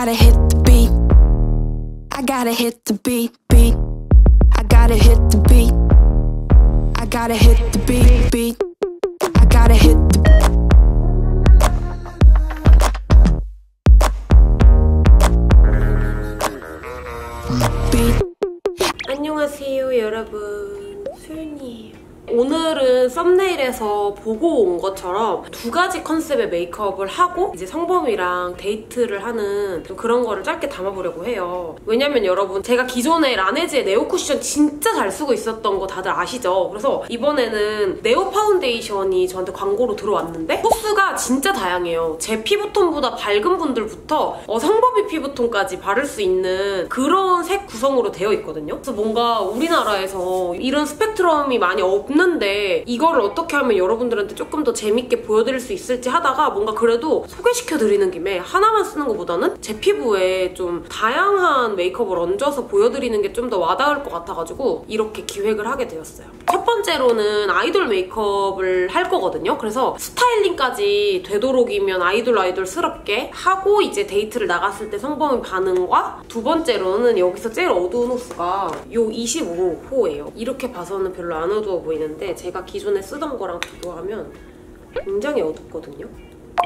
gotta hit the beat. I gotta hit the beat, beat. I gotta hit the beat. I gotta hit the beat, beat. I gotta hit the beat. 안녕하세요 여러분 소윤이에요 오늘은 썸네일에서 보고 온 것처럼 두 가지 컨셉의 메이크업을 하고 이제 성범이랑 데이트를 하는 좀 그런 거를 짧게 담아보려고 해요. 왜냐면 여러분 제가 기존에 라네즈의 네오 쿠션 진짜 잘 쓰고 있었던 거 다들 아시죠? 그래서 이번에는 네오 파운데이션이 저한테 광고로 들어왔는데 호수가 진짜 다양해요. 제 피부톤보다 밝은 분들부터 어, 성범이 피부톤까지 바를 수 있는 그런 색 구성으로 되어 있거든요. 그래서 뭔가 우리나라에서 이런 스펙트럼이 많이 없는 데 이거를 어떻게 하면 여러분들한테 조금 더 재밌게 보여드릴 수 있을지 하다가 뭔가 그래도 소개시켜드리는 김에 하나만 쓰는 것보다는 제 피부에 좀 다양한 메이크업을 얹어서 보여드리는 게 좀 더 와닿을 것 같아가지고 이렇게 기획을 하게 되었어요. 첫 번째로는 아이돌 메이크업을 할 거거든요. 그래서 스타일링까지 되도록이면 아이돌 아이돌스럽게 하고 이제 데이트를 나갔을 때 성범의 반응과 두 번째로는 여기서 제일 어두운 호수가 요 25호예요. 이렇게 봐서는 별로 안 어두워 보이는 데 제가 기존에 쓰던 거랑 비교하면 굉장히 어둡거든요.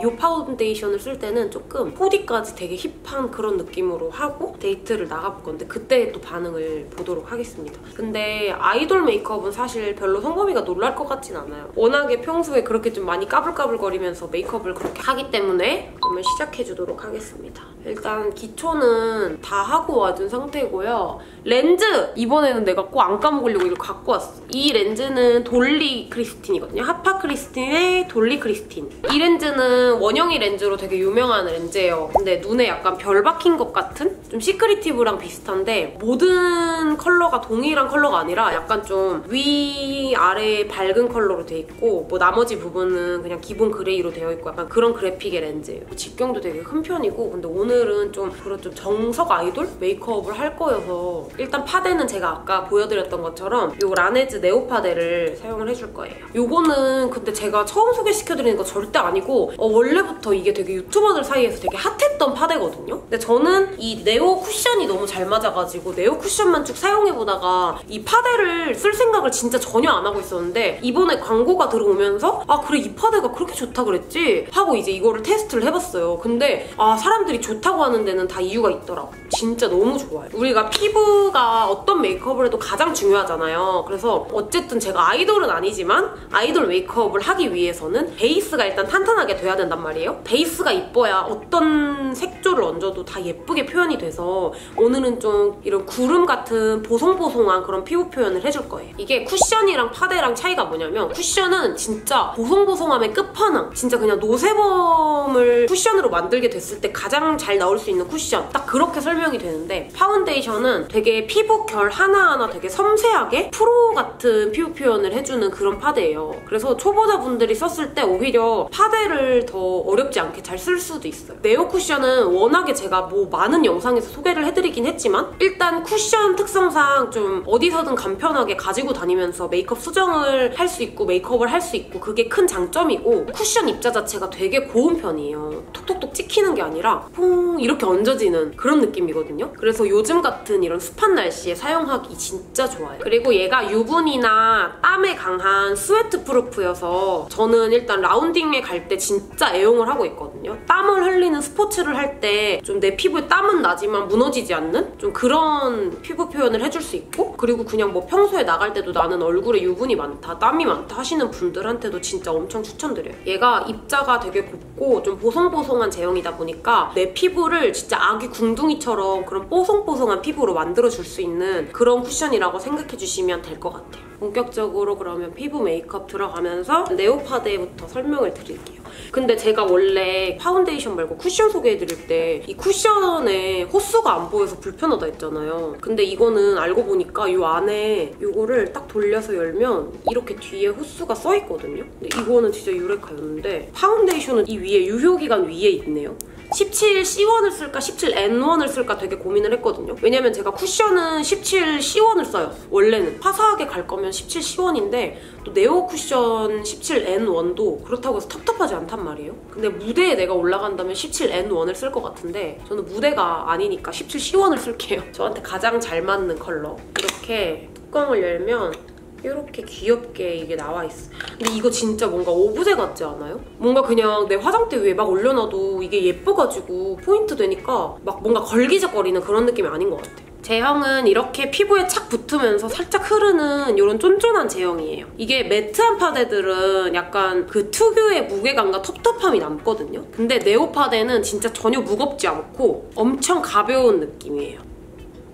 이 파운데이션을 쓸 때는 조금 코디까지 되게 힙한 그런 느낌으로 하고 데이트를 나가볼 건데 그때 또 반응을 보도록 하겠습니다. 근데 아이돌 메이크업은 사실 별로 성범이가 놀랄 것 같진 않아요. 워낙에 평소에 그렇게 좀 많이 까불까불거리면서 메이크업을 그렇게 하기 때문에 그러면 시작해주도록 하겠습니다. 일단 기초는 다 하고 와준 상태고요. 렌즈! 이번에는 내가 꼭 안 까먹으려고 이걸 갖고 왔어. 이 렌즈는 돌리 크리스틴이거든요. 하파 크리스틴의 돌리 크리스틴. 이 렌즈는 원형이 렌즈로 되게 유명한 렌즈예요. 근데 눈에 약간 별 박힌 것 같은? 좀 시크리티브랑 비슷한데 모든 컬러가 동일한 컬러가 아니라 약간 좀 위, 아래 밝은 컬러로 돼 있고 뭐 나머지 부분은 그냥 기본 gray로 되어 있고 약간 그런 그래픽의 렌즈예요. 직경도 되게 큰 편이고 근데 오늘은 좀 그런 좀 정석 아이돌 메이크업을 할 거여서 일단 파데는 제가 아까 보여드렸던 것처럼 이 라네즈 네오 파데를 사용을 해줄 거예요. 요거는 근데 제가 처음 소개시켜드리는 거 절대 아니고 어, 원래부터 이게 되게 유튜버들 사이에서 되게 핫했던 파데거든요. 근데 저는 이 네오 쿠션이 너무 잘 맞아가지고 네오 쿠션만 쭉 사용해보다가 이 파데를 쓸 생각을 진짜 전혀 안 하고 있었는데 이번에 광고가 들어오면서 아 그래 이 파데가 그렇게 좋다 그랬지 하고 이제 이거를 테스트를 해봤어요. 근데 아 사람들이 좋다고 하는 데는 다 이유가 있더라고. 진짜 너무 좋아요. 우리가 피부가 어떤 메이크업을 해도 가장 중요하잖아요. 그래서 어쨌든 제가 아이돌은 아니지만 아이돌 메이크업을 하기 위해서는 베이스가 일단 탄탄하게 돼야 된단 말이에요. 베이스가 이뻐야 어떤 색조를 얹어도 다 예쁘게 표현이 돼서 오늘은 좀 이런 구름 같은 보송보송한 그런 피부 표현을 해줄 거예요. 이게 쿠션이랑 파데랑 차이가 뭐냐면 쿠션은 진짜 보송보송함의 끝판왕. 진짜 그냥 노세범을 쿠션으로 만들게 됐을 때 가장 잘 나올 수 있는 쿠션. 딱 그렇게 설명이 되는데 파운데이션은 되게 피부 결 하나하나 되게 섬세하게 프로 같은 피부 표현을 해주는 그런 파데예요. 그래서 초보자분들이 썼을 때 오히려 파데를 더 어렵지 않게 잘 쓸 수도 있어요. 네오 쿠션은 워낙에 제가 뭐 많은 영상에서 소개를 해드리긴 했지만 일단 쿠션 특성상 좀 어디서든 간편하게 가지고 다니면서 메이크업 수정을 할 수 있고 메이크업을 할 수 있고 그게 큰 장점이고 쿠션 입자 자체가 되게 고운 편이에요. 톡톡톡 찍히는 게 아니라 퐁 이렇게 얹어지는 그런 느낌이거든요. 그래서 요즘 같은 이런 습한 날씨에 사용하기 진짜 좋아요. 그리고 얘가 유분이나 땀에 강한 sweat proof여서 저는 일단 라운딩에 갈 때 진짜 애용을 하고 있거든요. 땀을 흘리는 스포츠를 할 때 좀 내 피부에 땀은 나지만 무너지지 않는 좀 그런 피부 표현을 해줄 수 있고 그리고 그냥 뭐 평소에 나갈 때도 나는 얼굴에 유분이 많다, 땀이 많다 하시는 분들한테도 진짜 엄청 추천드려요. 얘가 입자가 되게 곱고 좀 보송보송한 제형이다 보니까 내 피부를 진짜 아기 궁둥이처럼 그런 뽀송뽀송한 피부로 만들어줄 수 있는 그런 쿠션이라고 생각해 주시면 될 것 같아요. 본격적으로 그러면 피부 메이크업 들어가면서 네오파데부터 설명을 드릴게요. 근데 제가 원래 파운데이션 말고 쿠션 소개해드릴 때 이 쿠션에 호수가 안 보여서 불편하다 했잖아요. 근데 이거는 알고 보니까 이 안에 이거를 딱 돌려서 열면 이렇게 뒤에 호수가 써있거든요. 근데 이거는 진짜 유레카였는데 파운데이션은 이 위에 유효기간 위에 있네요. 17C1을 쓸까 17N1을 쓸까 되게 고민을 했거든요. 왜냐면 제가 쿠션은 17C1을 써요. 원래는. 화사하게 갈 거면 17C1인데 또 네오 쿠션 17N1도 그렇다고 해서 텁텁하지 않단 말이에요. 근데 무대에 내가 올라간다면 17N1을 쓸 것 같은데 저는 무대가 아니니까 17C1을 쓸게요. 저한테 가장 잘 맞는 컬러. 이렇게 뚜껑을 열면 이렇게 귀엽게 이게 나와 있어. 근데 이거 진짜 뭔가 오브제 같지 않아요? 뭔가 그냥 내 화장대 위에 막 올려놔도 이게 예뻐가지고 포인트 되니까 막 뭔가 걸기적거리는 그런 느낌이 아닌 것 같아. 제형은 이렇게 피부에 착 붙으면서 살짝 흐르는 이런 쫀쫀한 제형이에요. 이게 매트한 파데들은 약간 그 특유의 무게감과 텁텁함이 남거든요. 근데 네오 파데는 진짜 전혀 무겁지 않고 엄청 가벼운 느낌이에요.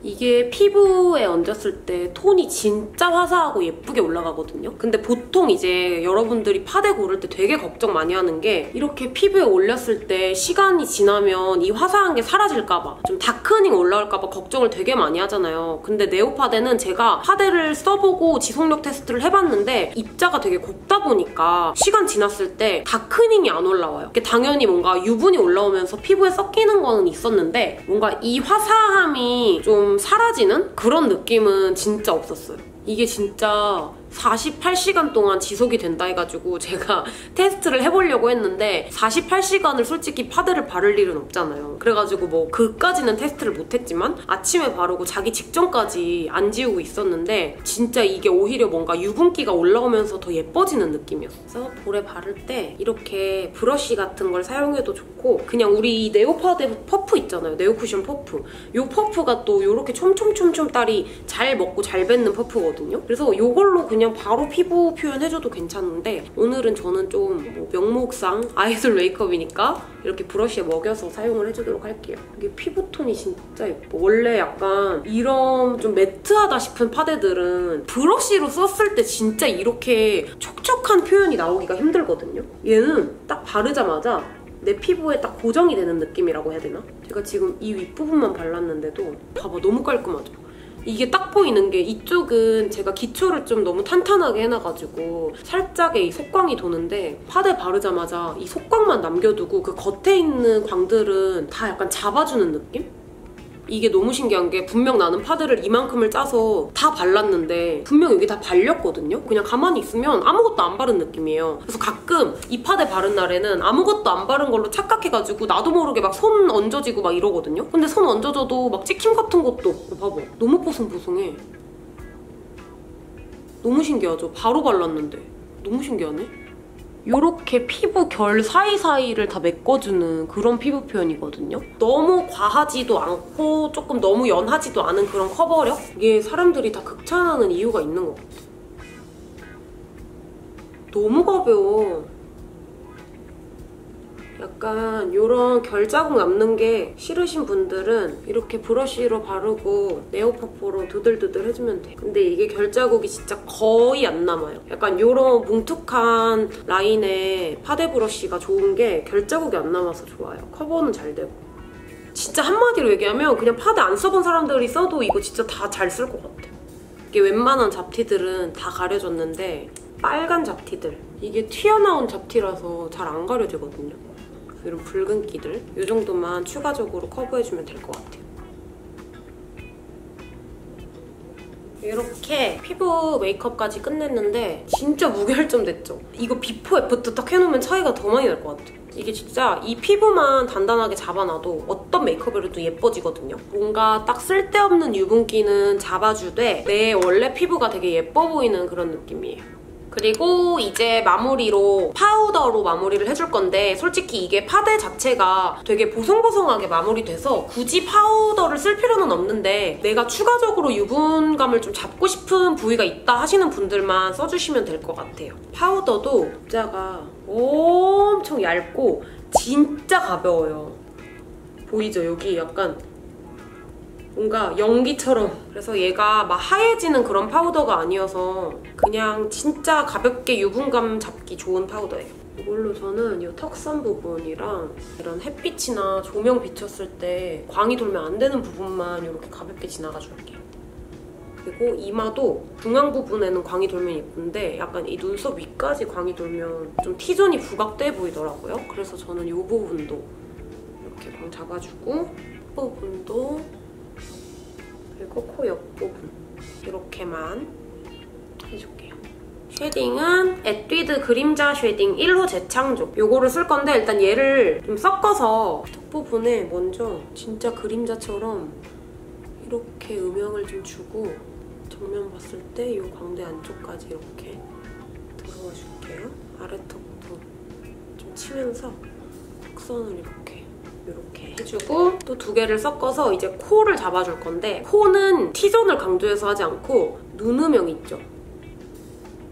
이게 피부에 얹었을 때 톤이 진짜 화사하고 예쁘게 올라가거든요. 근데 보통 이제 여러분들이 파데 고를 때 되게 걱정 많이 하는 게 이렇게 피부에 올렸을 때 시간이 지나면 이 화사한 게 사라질까봐 좀 다크닝 올라올까봐 걱정을 되게 많이 하잖아요. 근데 네오 파데는 제가 파데를 써보고 지속력 테스트를 해봤는데 입자가 되게 곱다 보니까 시간 지났을 때 다크닝이 안 올라와요. 이게 당연히 뭔가 유분이 올라오면서 피부에 섞이는 거는 있었는데 뭔가 이 화사함이 좀 사라지는 그런 느낌은 진짜 없었어요. 이게 진짜 48시간 동안 지속이 된다 해가지고 제가 테스트를 해보려고 했는데 48시간을 솔직히 파데를 바를 일은 없잖아요. 그래가지고 뭐 그까지는 테스트를 못했지만 아침에 바르고 자기 직전까지 안 지우고 있었는데 진짜 이게 오히려 뭔가 유분기가 올라오면서 더 예뻐지는 느낌이었어. 볼에 바를 때 이렇게 브러쉬 같은 걸 사용해도 좋고 그냥 우리 이 네오파데 퍼프 있잖아요. 네오쿠션 퍼프. 이 퍼프가 또 이렇게 촘촘촘촘 딸이 잘 먹고 잘 뱉는 퍼프거든요. 그래서 이걸로 그냥 그냥 바로 피부 표현해줘도 괜찮은데 오늘은 저는 좀 뭐 명목상 아이돌 메이크업이니까 이렇게 브러쉬에 먹여서 사용을 해주도록 할게요. 이게 피부톤이 진짜 예뻐. 원래 약간 이런 좀 매트하다 싶은 파데들은 브러쉬로 썼을 때 진짜 이렇게 촉촉한 표현이 나오기가 힘들거든요. 얘는 딱 바르자마자 내 피부에 딱 고정이 되는 느낌이라고 해야 되나? 제가 지금 이 윗부분만 발랐는데도 봐봐 너무 깔끔하죠? 이게 딱 보이는 게 이쪽은 제가 기초를 좀 너무 탄탄하게 해놔가지고 살짝의 이 속광이 도는데 파데 바르자마자 이 속광만 남겨두고 그 겉에 있는 광들은 다 약간 잡아주는 느낌? 이게 너무 신기한 게 분명 나는 파데를 이만큼을 짜서 다 발랐는데 분명 여기 다 발렸거든요? 그냥 가만히 있으면 아무것도 안 바른 느낌이에요. 그래서 가끔 이 파데 바른 날에는 아무것도 안 바른 걸로 착각해가지고 나도 모르게 막 손 얹어지고 막 이러거든요? 근데 손 얹어져도 막 찍힘 같은 것도 없고 봐봐. 너무 뽀송뽀송해. 너무 신기하죠? 바로 발랐는데. 너무 신기하네? 이렇게 피부 결 사이사이를 다 메꿔주는 그런 피부 표현이거든요. 너무 과하지도 않고 조금 너무 연하지도 않은 그런 커버력? 이게 사람들이 다 극찬하는 이유가 있는 것 같아. 너무 가벼워. 약간 이런 결자국 남는 게 싫으신 분들은 이렇게 브러쉬로 바르고 네오퍼포로 두들두들 해주면 돼. 근데 이게 결자국이 진짜 거의 안 남아요. 약간 이런 뭉툭한 라인의 파데 브러쉬가 좋은 게 결자국이 안 남아서 좋아요. 커버는 잘 되고. 진짜 한마디로 얘기하면 그냥 파데 안 써본 사람들이 써도 이거 진짜 다 잘 쓸 것 같아. 이게 웬만한 잡티들은 다 가려졌는데 빨간 잡티들 이게 튀어나온 잡티라서 잘 안 가려지거든요. 이런 붉은기들 이 정도만 추가적으로 커버해주면 될 것 같아요. 이렇게 피부 메이크업까지 끝냈는데 진짜 무결점 됐죠? 이거 before after 딱 해놓으면 차이가 더 많이 날 것 같아요. 이게 진짜 이 피부만 단단하게 잡아놔도 어떤 메이크업을 해도 예뻐지거든요. 뭔가 딱 쓸데없는 유분기는 잡아주되 내 원래 피부가 되게 예뻐 보이는 그런 느낌이에요. 그리고 이제 마무리로 파우더로 마무리를 해줄 건데 솔직히 이게 파데 자체가 되게 보송보송하게 마무리돼서 굳이 파우더를 쓸 필요는 없는데 내가 추가적으로 유분감을 좀 잡고 싶은 부위가 있다 하시는 분들만 써주시면 될 것 같아요. 파우더도 입자가 엄청 얇고 진짜 가벼워요. 보이죠? 여기 약간 뭔가 연기처럼 그래서 얘가 막 하얘지는 그런 파우더가 아니어서 그냥 진짜 가볍게 유분감 잡기 좋은 파우더예요. 이걸로 저는 이 턱선 부분이랑 이런 햇빛이나 조명 비쳤을 때 광이 돌면 안 되는 부분만 이렇게 가볍게 지나가 줄게요. 그리고 이마도 중앙 부분에는 광이 돌면 예쁜데 약간 이 눈썹 위까지 광이 돌면 좀 T존이 부각돼 보이더라고요. 그래서 저는 이 부분도 이렇게 광 잡아주고 부분도 그리고 코 옆부분 이렇게만 해줄게요. shading은 에뛰드 그림자 shading 1호 재창조. 요거를 쓸 건데 일단 얘를 좀 섞어서 턱 부분에 먼저 진짜 그림자처럼 이렇게 음영을 좀 주고 정면 봤을 때 이 광대 안쪽까지 이렇게 들어와 줄게요. 아래턱도 좀 치면서 곡선을 이렇게 이렇게 해주고 또 두 개를 섞어서 이제 코를 잡아줄 건데 코는 T존을 강조해서 하지 않고 눈음영 있죠?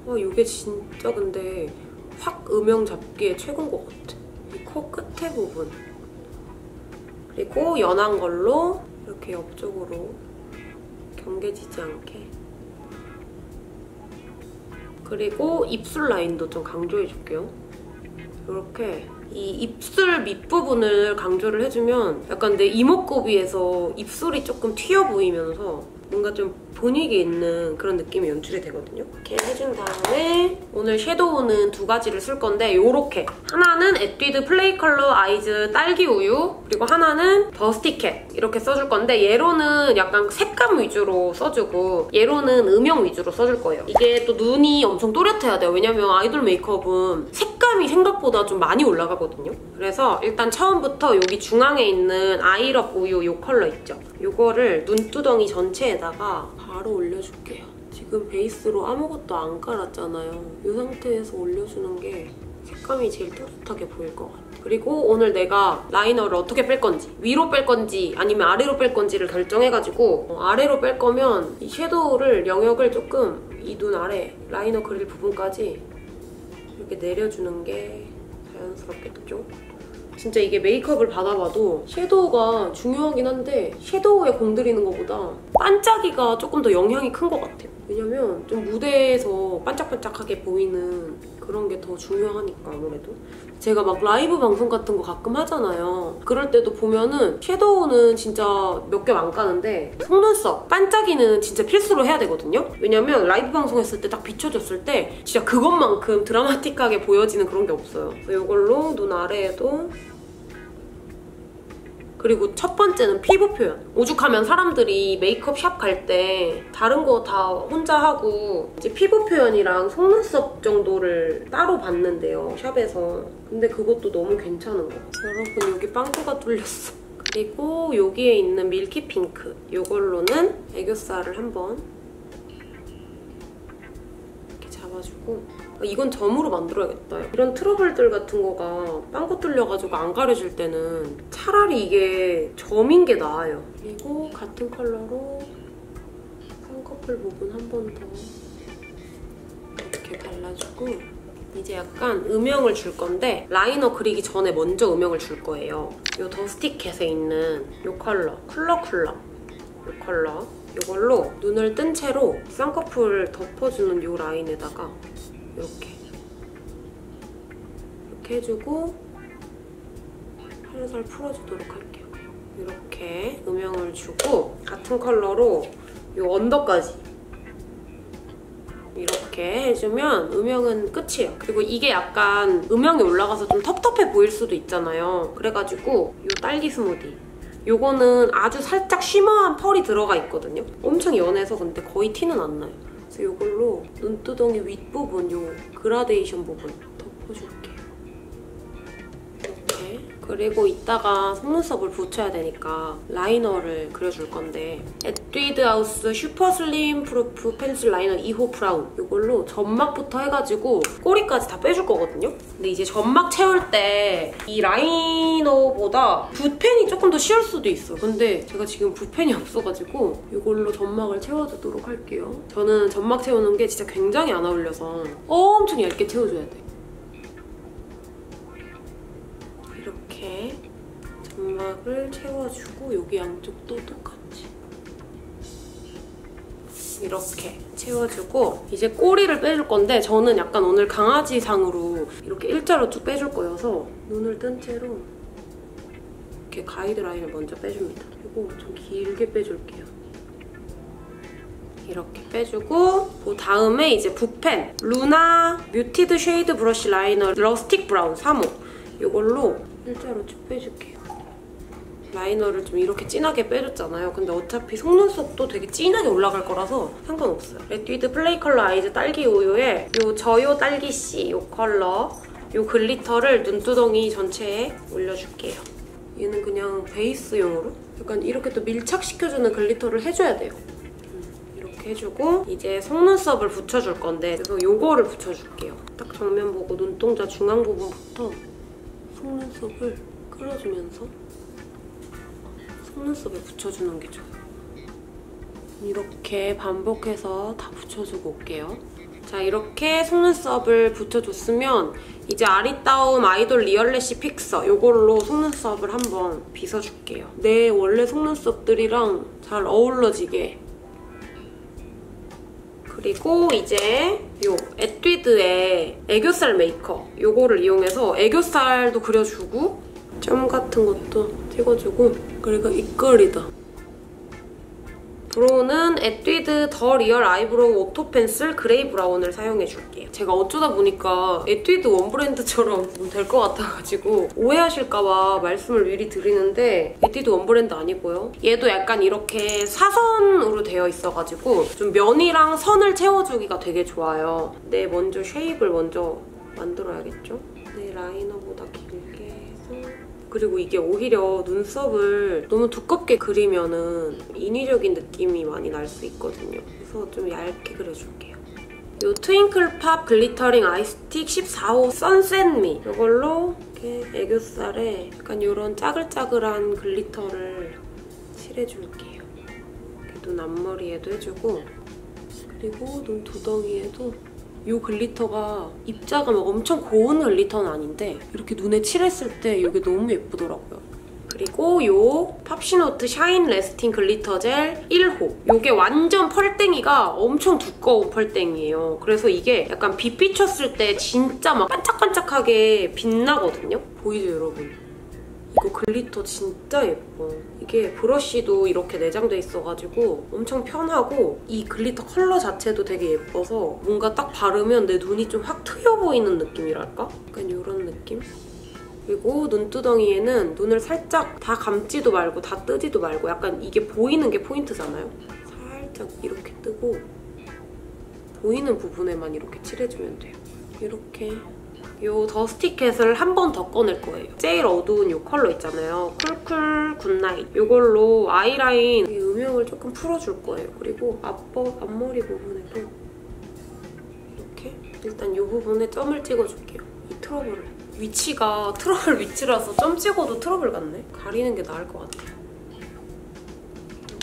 와 이게 진짜 근데 확 음영 잡기에 최고인 것 같아. 이 코 끝에 부분. 그리고 연한 걸로 이렇게 옆쪽으로 경계지지 않게 그리고 입술 라인도 좀 강조해줄게요. 이렇게 이 입술 밑부분을 강조를 해주면 약간 내 이목구비에서 입술이 조금 튀어 보이면서 뭔가 좀 분위기 있는 그런 느낌이 연출이 되거든요. 이렇게 해준 다음에 오늘 섀도우는 두 가지를 쓸 건데 이렇게 하나는 에뛰드 플레이 컬러 아이즈 딸기 우유 그리고 하나는 더스티캣 이렇게 써줄 건데 얘로는 약간 색감 위주로 써주고 얘로는 음영 위주로 써줄 거예요. 이게 또 눈이 엄청 또렷해야 돼요. 왜냐면 아이돌 메이크업은 색감이 생각보다 좀 많이 올라가거든요. 그래서 일단 처음부터 여기 중앙에 있는 아이럽 우유 이 컬러 있죠? 이거를 눈두덩이 전체에다가 바로 올려줄게요. 지금 베이스로 아무것도 안 깔았잖아요. 이 상태에서 올려주는 게 색감이 제일 또렷하게 보일 것 같아요. 그리고 오늘 내가 라이너를 어떻게 뺄 건지 위로 뺄 건지 아니면 아래로 뺄 건지를 결정해가지고 어, 아래로 뺄 거면 이 섀도우를 영역을 조금 이 눈 아래 라이너 그릴 부분까지 이렇게 내려주는 게 자연스럽겠죠? 진짜 이게 메이크업을 받아봐도 섀도우가 중요하긴 한데 섀도우에 공들이는 것보다 반짝이가 조금 더 영향이 큰 것 같아요. 왜냐면 좀 무대에서 반짝반짝하게 보이는 그런 게 더 중요하니까 아무래도. 제가 막 라이브 방송 같은 거 가끔 하잖아요. 그럴 때도 보면은 섀도우는 진짜 몇 개안 까는데 속눈썹, 반짝이는 진짜 필수로 해야 되거든요. 왜냐면 라이브 방송 했을 때 딱 비춰줬을 때 진짜 그것만큼 드라마틱하게 보여지는 그런 게 없어요. 이걸로 눈 아래에도 그리고 첫 번째는 피부 표현. 오죽하면 사람들이 메이크업 샵 갈 때 다른 거 다 혼자 하고 이제 피부 표현이랑 속눈썹 정도를 따로 봤는데요, 샵에서. 근데 그것도 너무 괜찮은 거. 여러분 여기 빵꾸가 뚫렸어. 그리고 여기에 있는 milky pink. 이걸로는 애교살을 한번 이렇게 잡아주고 이건 점으로 만들어야겠다. 이런 트러블들 같은 거가 빵꾸 뚫려가지고 안 가려질 때는 차라리 이게 점인 게 나아요. 그리고 같은 컬러로 쌍꺼풀 부분 한 번 더 이렇게 발라주고 이제 약간 음영을 줄 건데 라이너 그리기 전에 먼저 음영을 줄 거예요. 이 더스티캣에 있는 이 컬러, 쿨러쿨러 이 컬러 이걸로 눈을 뜬 채로 쌍꺼풀 덮어주는 이 라인에다가 이렇게 이렇게 해주고 살살 풀어주도록 할게요. 이렇게 음영을 주고 같은 컬러로 이 under까지 이렇게 해주면 음영은 끝이에요. 그리고 이게 약간 음영이 올라가서 좀 텁텁해 보일 수도 있잖아요. 그래가지고 이 딸기 스무디 이거는 아주 살짝 shimmer한 펄이 들어가 있거든요. 엄청 연해서 근데 거의 티는 안 나요. 그래서 이걸로 눈두덩이 윗부분, 요 그라데이션 부분 덮어줄게요. 그리고 이따가 속눈썹을 붙여야 되니까 라이너를 그려줄 건데 에뛰드 하우스 Super Slim Proof Pencil Liner 2호 브라운 이걸로 점막부터 해가지고 꼬리까지 다 빼줄 거거든요? 근데 이제 점막 채울 때 이 라이너보다 붓펜이 조금 더 쉬울 수도 있어. 근데 제가 지금 붓펜이 없어가지고 이걸로 점막을 채워주도록 할게요. 저는 점막 채우는 게 진짜 굉장히 안 어울려서 엄청 얇게 채워줘야 돼. 이렇게 점막을 채워주고 여기 양쪽도 똑같이 이렇게 채워주고 이제 꼬리를 빼줄 건데 저는 약간 오늘 강아지상으로 이렇게 일자로 쭉 빼줄 거여서 눈을 뜬 채로 이렇게 가이드 라인을 먼저 빼줍니다. 그리고 좀 길게 빼줄게요. 이렇게 빼주고 그 다음에 이제 붓펜 루나 Muted Shade Brush Liner Rustic Brown 3호 이걸로 일자로 쭉 빼줄게요. 라이너를 좀 이렇게 진하게 빼줬잖아요. 근데 어차피 속눈썹도 되게 진하게 올라갈 거라서 상관없어요. 에뛰드 Play Color Eyes 딸기 우유에 요 저요 딸기씨 요 컬러 요 glitter를 눈두덩이 전체에 올려줄게요. 얘는 그냥 베이스용으로 약간 이렇게 또 밀착시켜주는 glitter를 해줘야 돼요. 음, 이렇게 해주고 이제 속눈썹을 붙여줄 건데 그래서 요거를 붙여줄게요. 딱 정면 보고 눈동자 중앙 부분부터 속눈썹을 끌어주면서 속눈썹에 붙여주는 게 좋아요. 이렇게 반복해서 다 붙여주고 올게요. 자 이렇게 속눈썹을 붙여줬으면 이제 아리따움 Idol Real Lash Fixer 이걸로 속눈썹을 한번 빗어줄게요. 내 원래 속눈썹들이랑 잘 어우러지게 그리고 이제 요 에뛰드의 애교살 메이커 요거를 이용해서 애교살도 그려주고 점 같은 것도 찍어주고 그리고 입꼬리도 brow는 에뛰드 The Real Eyebrow Auto Pencil Gray Brown을 사용해줄게요. 제가 어쩌다 보니까 에뛰드 one 브랜드처럼 될 것 같아가지고 오해하실까봐 말씀을 미리 드리는데 에뛰드 one 브랜드 아니고요. 얘도 약간 이렇게 사선으로 되어 있어가지고 좀 면이랑 선을 채워주기가 되게 좋아요. 네, 먼저 shape을 먼저 만들어야겠죠? 네, 라이너보다 길게 해서 그리고 이게 오히려 눈썹을 너무 두껍게 그리면은 인위적인 느낌이 많이 날 수 있거든요. 그래서 좀 얇게 그려줄게요. 이 Twinkle Pop Glittering Eye Stick 14호 Sunset Me 이걸로 이렇게 애교살에 약간 이런 짜글짜글한 glitter를 칠해줄게요. 눈 앞머리에도 해주고 그리고 눈 두덩이에도 이 glitter가 입자가 막 엄청 고운 glitter는 아닌데 이렇게 눈에 칠했을 때 이게 너무 예쁘더라고요. 그리고 이 팝시노트 Shine Lasting Glitter Gel 1호 이게 완전 펄땡이가 엄청 두꺼운 펄땡이에요. 그래서 이게 약간 빛 비쳤을 때 진짜 막 반짝반짝하게 빛나거든요. 보이죠 여러분? 이거 glitter 진짜 예뻐. 이게 브러쉬도 이렇게 내장돼 있어가지고 엄청 편하고 이 glitter 컬러 자체도 되게 예뻐서 뭔가 딱 바르면 내 눈이 좀 확 트여 보이는 느낌이랄까? 약간 이런 느낌? 그리고 눈두덩이에는 눈을 살짝 다 감지도 말고 다 뜨지도 말고 약간 이게 보이는 게 포인트잖아요. 살짝 이렇게 뜨고 보이는 부분에만 이렇게 칠해주면 돼요. 이렇게 이 더스티켓을 한 번 더 꺼낼 거예요. 제일 어두운 이 컬러 있잖아요. 쿨쿨 good night. 이걸로 아이라인 음영을 조금 풀어줄 거예요. 그리고 앞버, 앞머리 부분에도 이렇게 일단 이 부분에 점을 찍어줄게요. 이 트러블을. 위치가 트러블 위치라서 점 찍어도 트러블 같네? 가리는 게 나을 것 같아요.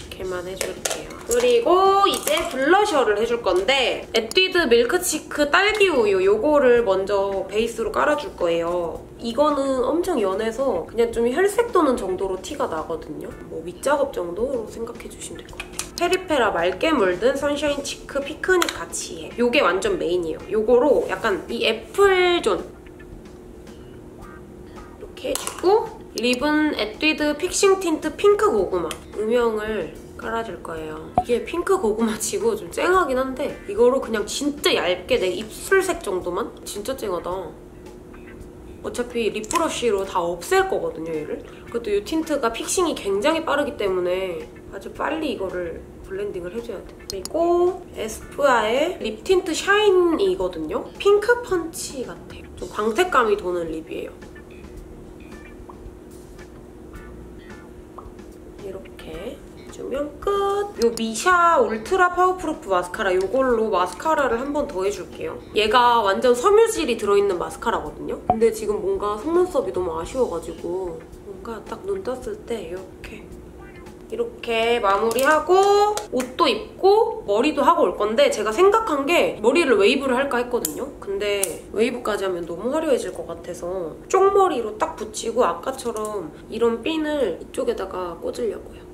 이렇게만 해줄게요. 그리고 이제 블러셔를 해줄 건데 에뛰드 Milk Cheek 딸기 우유 요거를 먼저 베이스로 깔아줄 거예요. 이거는 엄청 연해서 그냥 좀 혈색 도는 정도로 티가 나거든요. 뭐 밑작업 정도로 생각해주시면 될 것 같아요. 페리페라 맑게 물든 Sunshine Cheek 피크닉 같이 해. 요게 완전 메인이에요. 요거로 약간 이 apple zone 이렇게 해주고 lip은 에뛰드 Fixing Tint 핑크 고구마 음영을 깔아줄 거예요. 이게 핑크 고구마치고 좀 쨍하긴 한데 이거로 그냥 진짜 얇게 내 입술색 정도만? 진짜 쨍하다. 어차피 lip브러쉬로 다 없앨 거거든요, 얘를. 그것도 이 틴트가 fixing이 굉장히 빠르기 때문에 아주 빨리 이거를 blending을 해줘야 돼. 그리고 에스쁘아의 Lip Tint Shine이거든요. Pink Punch 같아요. 좀 광택감이 도는 lip이에요. 해주면 끝! 이 미샤 Ultra Power Proof Mascara 이걸로 마스카라를 한 번 더 해줄게요. 얘가 완전 섬유질이 들어있는 마스카라거든요? 근데 지금 뭔가 속눈썹이 너무 아쉬워가지고 뭔가 딱 눈 떴을 때 이렇게 이렇게 마무리하고 옷도 입고 머리도 하고 올 건데 제가 생각한 게 머리를 웨이브를 할까 했거든요. 근데 웨이브까지 하면 너무 화려해질 것 같아서 쪽머리로 딱 붙이고 아까처럼 이런 핀을 이쪽에다가 꽂으려고요.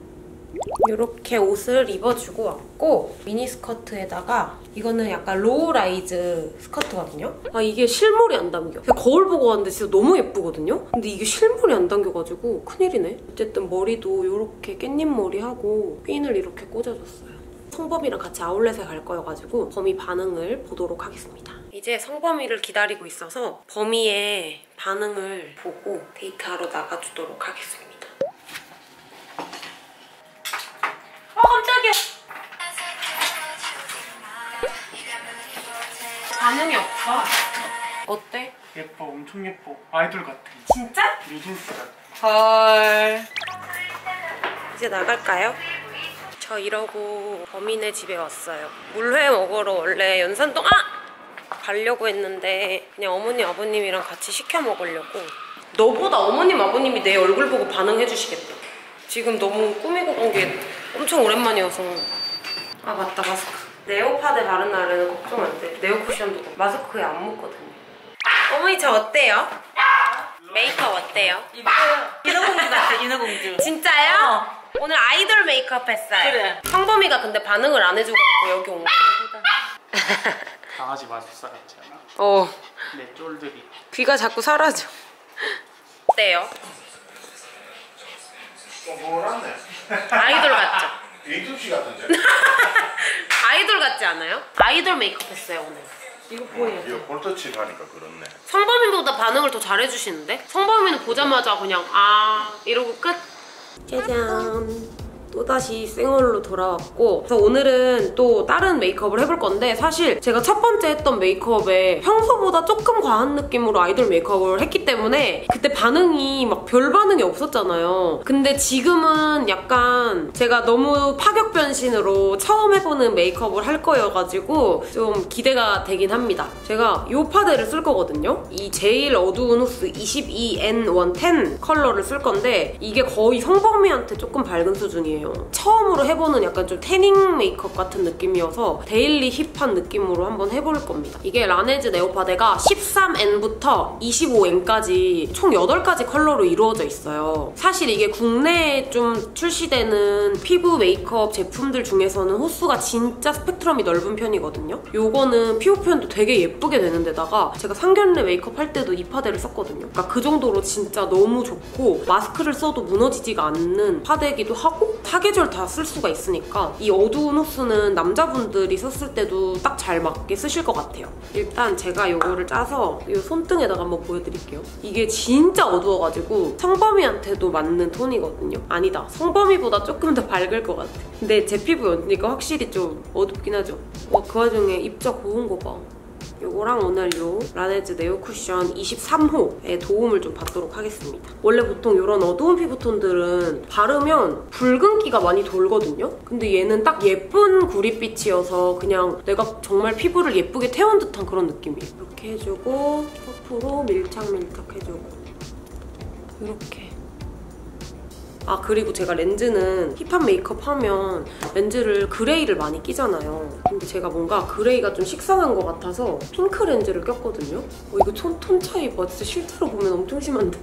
이렇게 옷을 입어주고 왔고 미니스커트에다가 이거는 약간 low rise 스커트거든요. 아 이게 실물이 안 담겨. 거울 보고 왔는데 진짜 너무 예쁘거든요. 근데 이게 실물이 안 담겨가지고 큰일이네. 어쨌든 머리도 이렇게 깻잎 머리 하고 핀을 이렇게 꽂아줬어요. 성범이랑 같이 아울렛에 갈 거여가지고 범이 반응을 보도록 하겠습니다. 이제 성범이를 기다리고 있어서 범이의 반응을 보고 데이트하러 나가주도록 하겠습니다. 아 깜짝이야. 반응이 없어. 어때? 예뻐 엄청 예뻐 아이돌 같아 진짜? 뉴진스 같아 헐. 이제 나갈까요? 저 이러고 범인의 집에 왔어요. 물회 먹으러 원래 연산동 아! 가려고 했는데 그냥 어머니 아버님이랑 같이 시켜 먹으려고. 너보다 어머님 아버님이 내 얼굴 보고 반응해 주시겠다. 지금 너무 꾸미고 간게 엄청 오랜만이어서. 아 맞다 마스크. 네오파데 바른 날에는 걱정 안 돼. 네오 쿠션도 마스크에 안 묻거든요. 어머니 저 어때요? 메이크업 어때요? 인어공주 같아 인어공주 진짜요? 오늘 아이돌 메이크업 했어요. 그래. 성범이가 근데 반응을 안 해주고 여기 온 거. 강아지 마술사 같지 않아? 어, 내 쫄들이 귀가 자꾸 사라져. 어때요? 좀 불안해. 아이돌 같죠? 이두씨 같은데? 아이돌 같지 않아요? 아이돌 메이크업 했어요 오늘. 이거 보여 이거 볼터치 하니까 그렇네. 성범이보다 반응을 더 잘해주시는데? 성범이는 보자마자 그냥 아 이러고 끝. 짜잔. 또다시 생얼로 돌아왔고 그래서 오늘은 또 다른 메이크업을 해볼 건데 사실 제가 첫 번째 했던 메이크업에 평소보다 조금 과한 느낌으로 아이돌 메이크업을 했기 때문에 그때 반응이 막 별 반응이 없었잖아요. 근데 지금은 약간 제가 너무 파격 변신으로 처음 해보는 메이크업을 할 거여가지고 좀 기대가 되긴 합니다. 제가 이 파데를 쓸 거거든요. 이 제일 어두운 호수 22N110 컬러를 쓸 건데 이게 거의 성범이한테 조금 밝은 수준이에요 처음으로 해보는 약간 좀 태닝 메이크업 같은 느낌이어서 daily 힙한 느낌으로 한번 해볼 겁니다. 이게 라네즈 네오파데가 13N부터 25N까지 총 8가지 컬러로 이루어져 있어요. 사실 이게 국내에 좀 출시되는 피부 메이크업 제품들 중에서는 호수가 진짜 스펙트럼이 넓은 편이거든요. 요거는 피부 표현도 되게 예쁘게 되는 데다가 제가 상견례 메이크업 할 때도 이 파데를 썼거든요. 그러니까 그 정도로 진짜 너무 좋고 마스크를 써도 무너지지가 않는 파데이기도 하고 사계절 다 쓸 수가 있으니까 이 어두운 호스는 남자분들이 썼을 때도 딱 잘 맞게 쓰실 것 같아요. 일단 제가 이거를 짜서 이 손등에다가 한번 보여드릴게요. 이게 진짜 어두워가지고 성범이한테도 맞는 톤이거든요. 아니다. 성범이보다 조금 더 밝을 것 같아. 근데 제 피부 연니까 확실히 좀 어둡긴 하죠. 와, 그 와중에 입자 고운 거 봐. 요거랑 오늘 요 라네즈 네오 쿠션 23호에 도움을 좀 받도록 하겠습니다. 원래 보통 이런 어두운 피부톤들은 바르면 붉은기가 많이 돌거든요? 근데 얘는 딱 예쁜 구릿빛이어서 그냥 내가 정말 피부를 예쁘게 태운 듯한 그런 느낌이에요. 이렇게 해주고 퍼프로 밀착밀착 해주고 이렇게 아 그리고 제가 렌즈는 힙한 메이크업 하면 렌즈를 그레이를 많이 끼잖아요. 근데 제가 뭔가 그레이가 좀 식상한 것 같아서 핑크 렌즈를 꼈거든요. 어, 이거 톤, 톤 차이 봐 진짜 실제로 보면 엄청 심한데.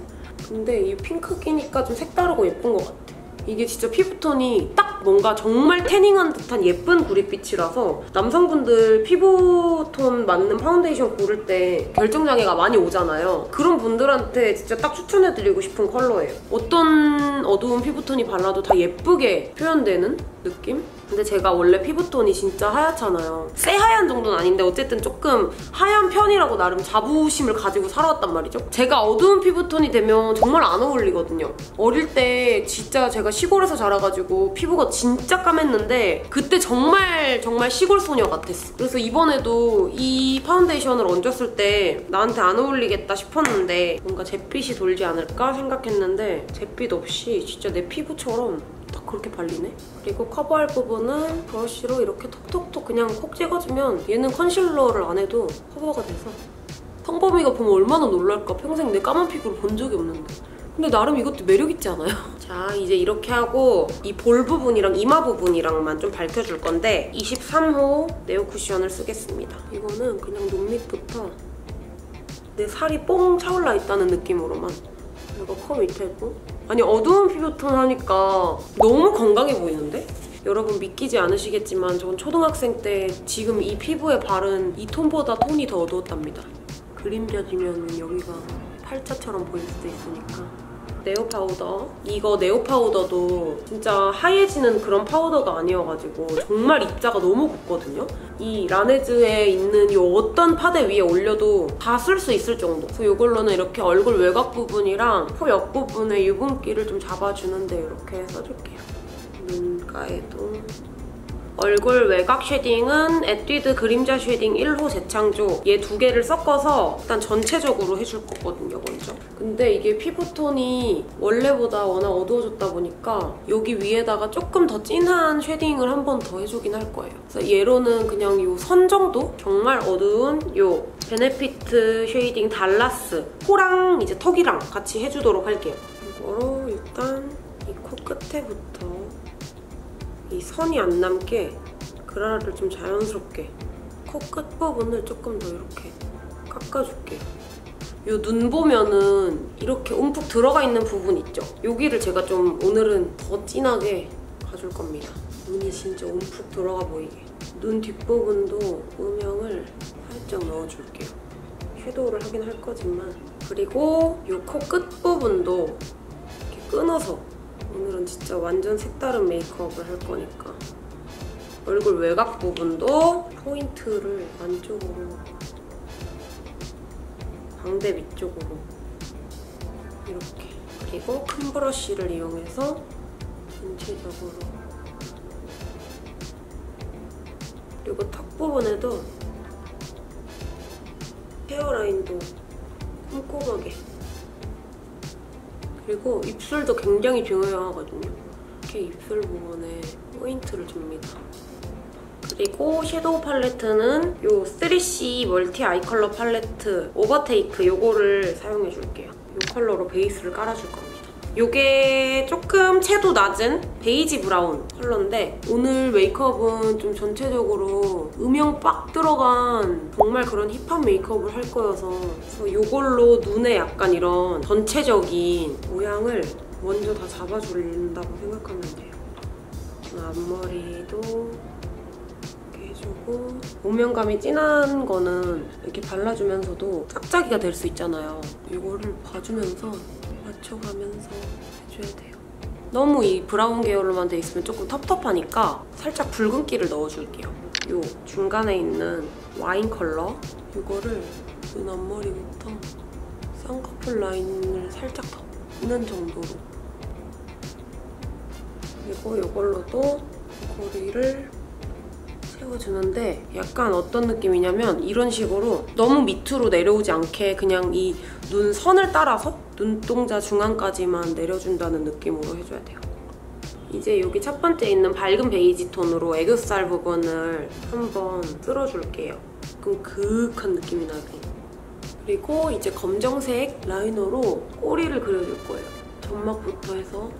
근데 이 핑크 끼니까 좀 색다르고 예쁜 것 같아 이게 진짜 피부톤이 딱 뭔가 정말 태닝한 듯한 예쁜 구릿빛이라서 남성분들 피부톤 맞는 파운데이션 고를 때 결정장애가 많이 오잖아요. 그런 분들한테 진짜 딱 추천해드리고 싶은 컬러예요. 어떤 어두운 피부톤이 발라도 다 예쁘게 표현되는 느낌? 근데 제가 원래 피부톤이 진짜 하얗잖아요. 새하얀 정도는 아닌데 어쨌든 조금 하얀 편이라고 나름 자부심을 가지고 살아왔단 말이죠. 제가 어두운 피부톤이 되면 정말 안 어울리거든요. 어릴 때 진짜 제가 시골에서 자라가지고 피부가 진짜 까맸는데 그때 정말 정말 시골 소녀 같았어. 그래서 이번에도 이 파운데이션을 얹었을 때 나한테 안 어울리겠다 싶었는데 뭔가 잿빛이 돌지 않을까 생각했는데 잿빛 없이 진짜 내 피부처럼 딱 그렇게 발리네? 그리고 커버할 부분은 브러쉬로 이렇게 톡톡톡 그냥 콕 찍어주면 얘는 컨실러를 안 해도 커버가 돼서 성범이가 보면 얼마나 놀랄까 평생 내 까만 피부를 본 적이 없는데 근데 나름 이것도 매력있지 않아요? 자 이제 이렇게 하고 이 볼 부분이랑 이마 부분이랑만 좀 밝혀줄 건데 23호 네오 쿠션을 쓰겠습니다 이거는 그냥 눈밑부터 내 살이 뽕 차올라 있다는 느낌으로만 그리고 코 밑에도 아니 어두운 피부톤 하니까 너무 건강해 보이는데? 여러분 믿기지 않으시겠지만 전 초등학생 때 지금 이 피부에 바른 이 톤보다 톤이 더 어두웠답니다. 그림자 지면 여기가 팔자처럼 보일 수도 있으니까. 네오 파우더. 이거 네오 파우더도 진짜 하얘지는 그런 파우더가 아니어가지고 정말 입자가 너무 곱거든요? 이 라네즈에 있는 이 어떤 파데 위에 올려도 다 쓸 수 있을 정도. 그래서 이걸로는 이렇게 얼굴 외곽 부분이랑 코 옆부분에 유분기를 좀 잡아주는데 이렇게 써줄게요. 눈가에도 얼굴 외곽 shading은 에뛰드 그림자 shading 1호 재창조 얘 두 개를 섞어서 일단 전체적으로 해줄 거거든요, 먼저. 근데 이게 피부톤이 원래보다 워낙 어두워졌다 보니까 여기 위에다가 조금 더 진한 shading을 한 번 더 해주긴 할 거예요. 그래서 얘로는 그냥 이 선 정도? 정말 어두운 요 베네피트 shading 달라스 코랑 이제 턱이랑 같이 해주도록 할게요. 이거로 일단 이 코 끝에부터 이 선이 안 남게 그라를 좀 자연스럽게 코 끝 부분을 조금 더 이렇게 깎아줄게요. 요눈 보면은 이렇게 움푹 들어가 있는 부분 있죠? 여기를 제가 좀 오늘은 더 진하게 가줄 겁니다. 눈이 진짜 움푹 들어가 보이게. 눈 뒷부분도 음영을 살짝 넣어줄게요. 섀도우를 하긴 할 거지만 그리고 요코 끝부분도 이렇게 끊어서 오늘은 진짜 완전 색다른 메이크업을 할 거니까. 얼굴 외곽 부분도 포인트를 안쪽으로 광대 위쪽으로 이렇게. 그리고 큰 브러쉬를 이용해서 전체적으로. 그리고 턱 부분에도 헤어라인도 꼼꼼하게 그리고 입술도 굉장히 중요하거든요. 이렇게 입술 부분에 포인트를 줍니다. 그리고 섀도우 팔레트는 이 3CE multi eye color palette overtake 요거를 사용해줄게요. 이 컬러로 베이스를 깔아줄 겁니다. 이게 조금 채도 낮은 베이지 브라운 컬러인데 오늘 메이크업은 좀 전체적으로 음영 빡 들어간 정말 그런 힙한 메이크업을 할 거여서 그래서 이걸로 눈에 약간 이런 전체적인 모양을 먼저 다 잡아준다고 생각하면 돼요. 앞머리도 해주고 오명감이 진한 거는 이렇게 발라주면서도 짝짝이가 될 수 있잖아요. 이거를 봐주면서 맞춰가면서 해줘야 돼요. 너무 이 브라운 계열로만 돼 있으면 조금 텁텁하니까 살짝 붉은기를 넣어줄게요. 요 중간에 있는 와인 컬러 이거를 눈 앞머리부터 쌍꺼풀 라인을 살짝 덮는 정도로 그리고 이걸로도 고리를 채워주는데 약간 어떤 느낌이냐면 이런 식으로 너무 밑으로 내려오지 않게 그냥 이 눈 선을 따라서 눈동자 중앙까지만 내려준다는 느낌으로 해줘야 돼요. 이제 여기 첫 번째 있는 밝은 베이지 톤으로 애교살 부분을 한번 쓸어줄게요. 조금 그윽한 느낌이 나게. 그리고 이제 검정색 라이너로 꼬리를 그려줄 거예요. 점막부터 해서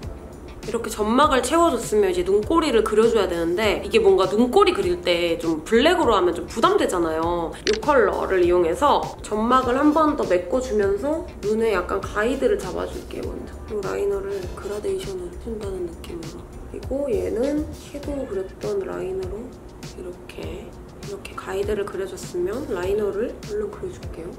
이렇게 점막을 채워줬으면 이제 눈꼬리를 그려줘야 되는데 이게 뭔가 눈꼬리 그릴 때 좀 블랙으로 하면 좀 부담되잖아요. 이 컬러를 이용해서 점막을 한 번 더 메꿔주면서 눈에 약간 가이드를 잡아줄게요, 먼저. 이 라이너를 그라데이션을 해준다는 느낌으로. 그리고 얘는 섀도우 그렸던 라이너로 이렇게 이렇게 가이드를 그려줬으면 라이너를 얼른 그려줄게요.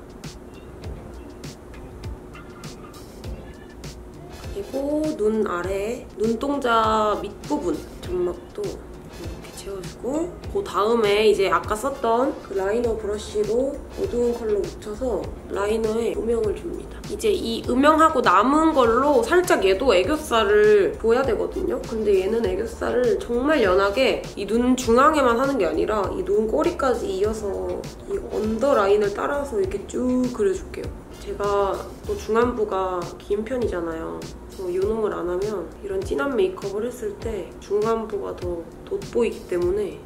그리고 눈 아래 눈동자 밑부분 점막도 이렇게 채워주고 그 다음에 이제 아까 썼던 그 라이너 브러쉬로 어두운 컬러 묻혀서 라이너에 음영을 줍니다. 이제 이 음영하고 남은 걸로 살짝 얘도 애교살을 줘야 되거든요. 근데 얘는 애교살을 정말 연하게 이 눈 중앙에만 하는 게 아니라 이 눈 꼬리까지 이어서 이 언더 라인을 따라서 이렇게 쭉 그려줄게요. 제가 또 중안부가 긴 편이잖아요. 그래서 음영을 안 하면 이런 진한 메이크업을 했을 때 중안부가 더 돋보이기 때문에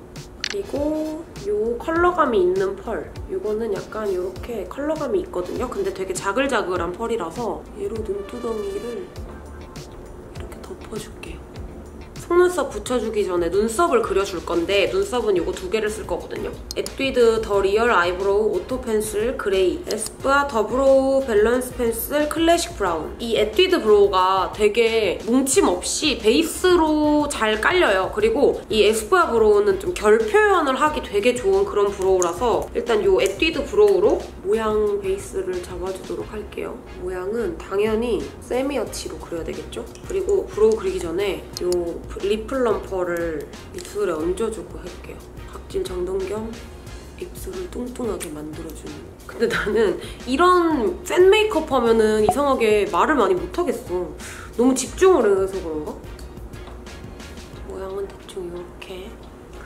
그리고 이 컬러감이 있는 펄 이거는 약간 이렇게 컬러감이 있거든요. 근데 되게 자글자글한 펄이라서 얘로 눈두덩이를 이렇게 덮어줄게요. 속눈썹 붙여주기 전에 눈썹을 그려줄 건데 눈썹은 이거 두 개를 쓸 거거든요. 에뛰드 The Real Eyebrow Auto Pencil Gray 에스쁘아 The Brow Balance Pencil Classic Brown 이 에뛰드 brow가 되게 뭉침 없이 베이스로 잘 깔려요. 그리고 이 에스쁘아 brow는 좀 결 표현을 하기 되게 좋은 그런 brow라서 일단 이 에뛰드 brow로 모양 베이스를 잡아주도록 할게요. 모양은 당연히 semi arch로 그려야 되겠죠? 그리고 brow 그리기 전에 이 lip plumper를 입술에 얹어주고 할게요. 각질 정돈 겸 입술을 뚱뚱하게 만들어주는. 근데 나는 이런 센 메이크업 하면은 이상하게 말을 많이 못하겠어. 너무 집중을 해서 그런가? 대충 이렇게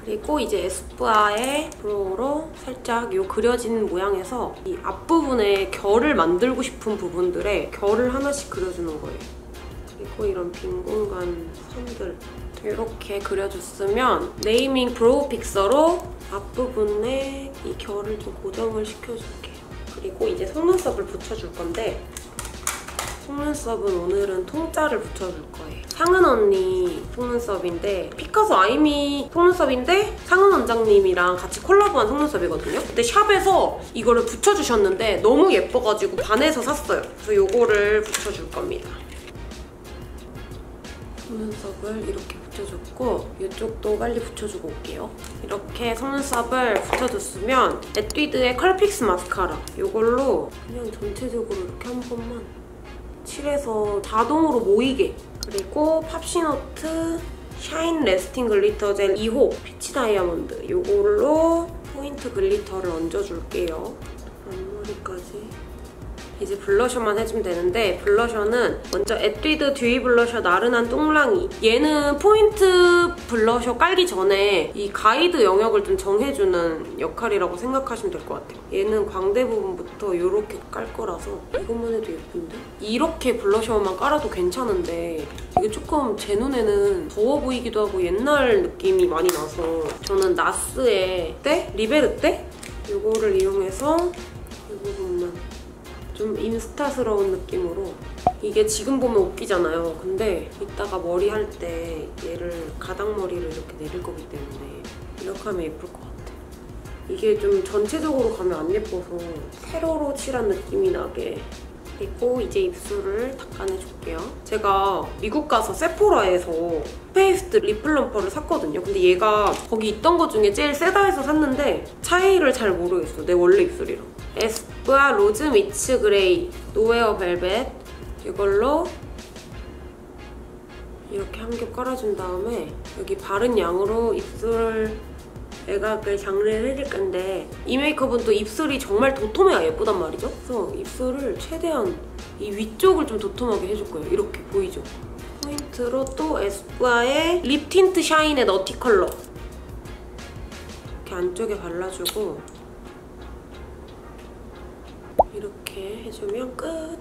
그리고 이제 에스쁘아의 brow로 살짝 요 그려진 모양에서 이 앞부분에 결을 만들고 싶은 부분들에 결을 하나씩 그려주는 거예요. 그리고 이런 빈 공간 선들 이렇게 그려줬으면 네이밍 brow fixer로 앞부분에 이 결을 좀 고정을 시켜줄게요. 그리고 이제 속눈썹을 붙여줄 건데 속눈썹은 오늘은 통짜를 붙여줄 거예요. 상은 언니 속눈썹인데 피카소 아이미 속눈썹인데 상은 원장님이랑 같이 콜라보한 속눈썹이거든요. 근데 샵에서 이거를 붙여주셨는데 너무 예뻐가지고 반해서 샀어요. 그래서 이거를 붙여줄 겁니다. 속눈썹을 이렇게 붙여줬고 이쪽도 빨리 붙여주고 올게요. 이렇게 속눈썹을 붙여줬으면 에뛰드의 Curl Fix 마스카라 이걸로 그냥 전체적으로 이렇게 한 번만 칠해서 자동으로 모이게 그리고 팝시노트 Shine Lasting Glitter Gel 2호 Peach Diamond 이걸로 포인트 glitter를 얹어줄게요. 이제 블러셔만 해주면 되는데 블러셔는 먼저 에뛰드 Dewy 블러셔 나른한 똥랑이 얘는 포인트 블러셔 깔기 전에 이 가이드 영역을 좀 정해주는 역할이라고 생각하시면 될 것 같아요. 얘는 광대 부분부터 이렇게 깔 거라서 이것만 해도 예쁜데? 이렇게 블러셔만 깔아도 괜찮은데 이게 조금 제 눈에는 더워 보이기도 하고 옛날 느낌이 많이 나서 저는 나스의 때? 리베르 때? 이거를 이용해서 이 부분만 좀 인스타스러운 느낌으로 이게 지금 보면 웃기잖아요. 근데 이따가 머리 할 때 얘를 가닥머리를 이렇게 내릴 거기 때문에 이렇게 하면 예쁠 것 같아. 이게 좀 전체적으로 가면 안 예뻐서 세로로 칠한 느낌이 나게 그리고 이제 입술을 닦아내줄게요. 제가 미국 가서 세포라에서 페이스트 lip plumper를 샀거든요. 근데 얘가 거기 있던 것 중에 제일 세다 해서 샀는데 차이를 잘 모르겠어. 내 원래 입술이랑. 에스쁘아 Rose Meets Gray No Wear Velvet 이걸로 이렇게 한 겹 깔아준 다음에 여기 바른 양으로 입술 외곽을 정리를 해줄 건데 이 메이크업은 또 입술이 정말 도톰해야 예쁘단 말이죠? 그래서 입술을 최대한 이 위쪽을 좀 도톰하게 해줄 거예요. 이렇게 보이죠? 포인트로 또 에스쁘아의 Lip Tint Shine의 Nutty 컬러 이렇게 안쪽에 발라주고 이렇게 해주면 끝!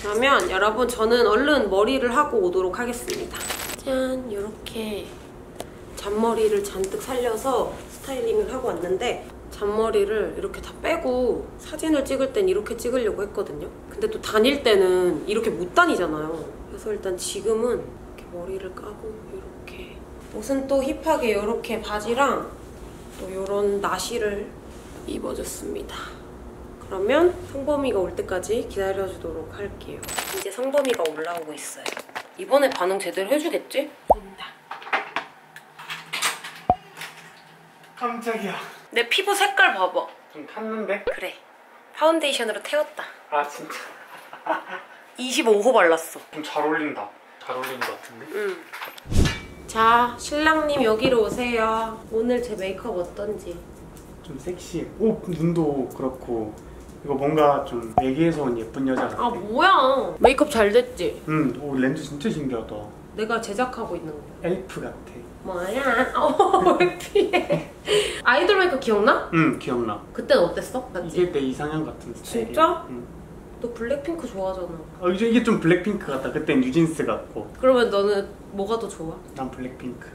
그러면 여러분 저는 얼른 머리를 하고 오도록 하겠습니다. 짠! 이렇게 잔머리를 잔뜩 살려서 스타일링을 하고 왔는데 잔머리를 이렇게 다 빼고 사진을 찍을 땐 이렇게 찍으려고 했거든요. 근데 또 다닐 때는 이렇게 못 다니잖아요. 그래서 일단 지금은 이렇게 머리를 까고 이렇게 옷은 또 힙하게 이렇게 바지랑 또 이런 나시를 입어줬습니다. 그러면 성범이가 올 때까지 기다려주도록 할게요. 이제 성범이가 올라오고 있어요. 이번에 반응 제대로 해주겠지? 온다. 깜짝이야. 내 피부 색깔 봐봐. 좀 탔는데? 그래. 파운데이션으로 태웠다. 아 진짜 25호 발랐어. 좀 잘 어울린다. 잘 어울리는 것 같은데? 응. 자, 신랑님 여기로 오세요. 오늘 제 메이크업 어떤지. 좀 섹시해. 오 눈도 그렇고 이거 뭔가 좀 외계에서 온 예쁜 여자 같아. 아, 뭐야. 메이크업 잘 됐지? 음, 오 렌즈 진짜 신기하다. 내가 제작하고 있는 거. 엘프 같아. 뭐야? 어, 왜 피해? 아이돌 메이크업 기억나? 음, 기억나. 그땐 어땠어? 맞지? 이게 내 이상형 같은 스타일. 진짜? 음. 너 블랙핑크 좋아하잖아. 어, 이제 이게 좀 블랙핑크 같다. 그땐 뉴진스 같고. 그러면 너는 뭐가 더 좋아? 난 블랙핑크.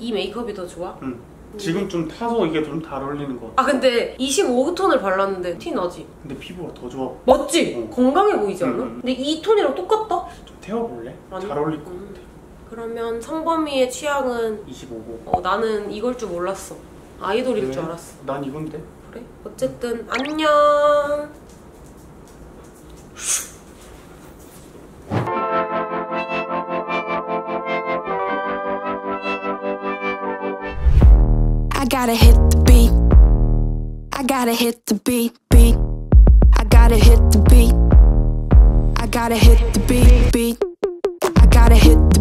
이 메이크업이 더 좋아? 음. 지금 좀 타서 이게 좀 잘 어울리는 것 같아. 아 근데 25호 톤을 발랐는데 티 나지? 근데 피부가 더 좋아. 맞지? 어. 건강해 보이지 않아? 음. 근데 이 톤이랑 똑같다? 좀 태워볼래? 아니. 잘 어울릴 것 음. 같아. 그러면 성범이의 취향은 25호. 어, 나는 이걸 줄 몰랐어. 아이돌일 줄 왜? 알았어. 난 이건데? 그래? 어쨌든 안녕. gotta hit the beat. I gotta hit the beat, beat. I gotta hit the beat. I gotta hit the beat, beat. I gotta hit